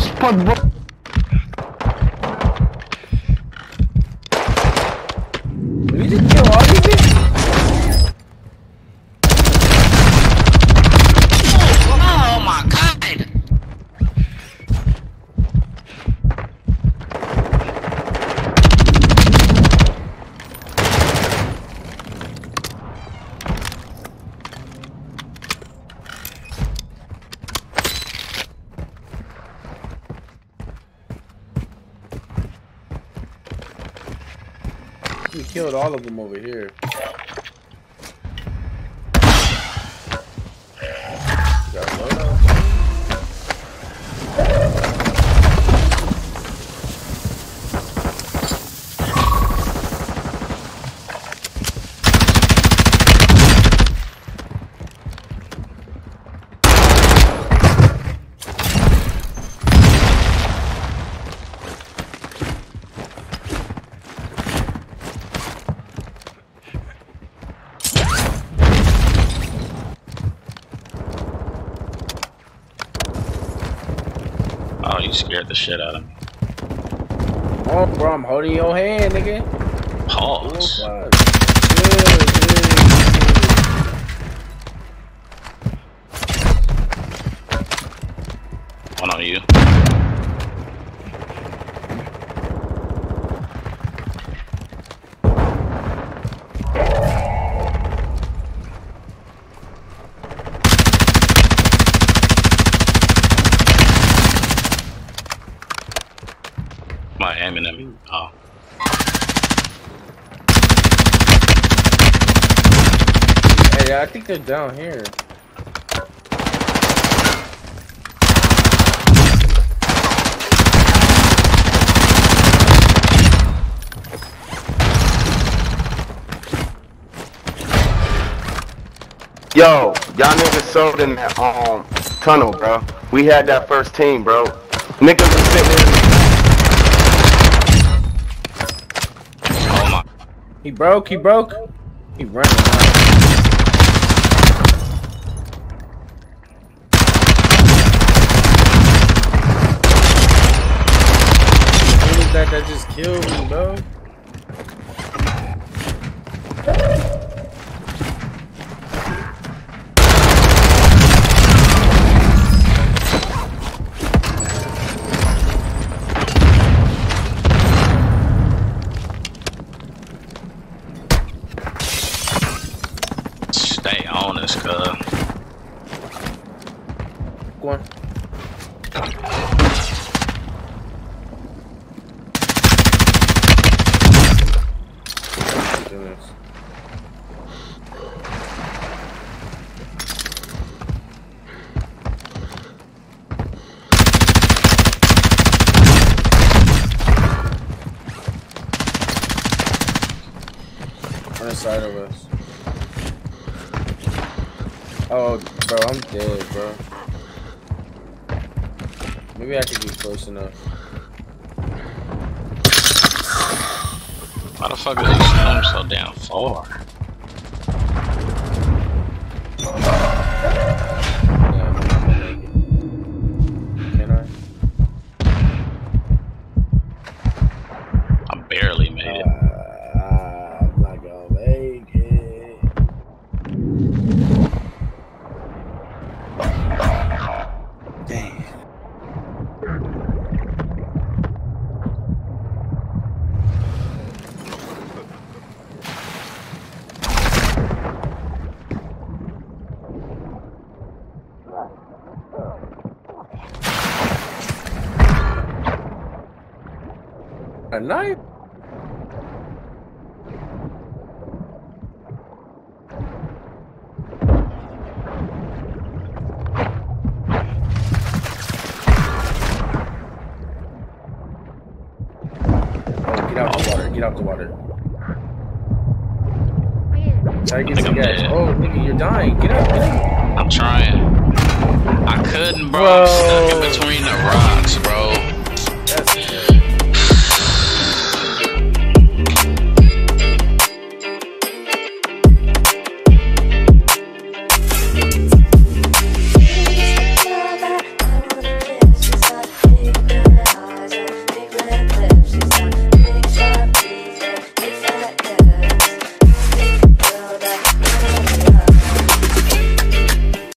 znalazłem spod bo... We just kill all these bitches? Oh my god! We killed all of them over here. You scared the shit out of me. Oh, bro, I'm holding your hand, nigga. Oh, Pause. Good, good. One on you. My aiming at me. Oh. Hey, I think they're down here. Yo, y'all niggas sold in that um tunnel, bro. We had that first team, bro. Niggas was sitting Oh my. He broke, he broke. He ran. Who that that just killed me, bro? Go on. Goodness. On the side of us. Oh, bro, I'm dead, bro. Maybe I could be close enough. Why the fuck is this storm so damn far? A knife? Get out the water. Get out the water. To get gas. dead. Oh, nigga, you're dying. Get out. Get out. I'm trying. I couldn't, bro. I'm stuck in between the rocks.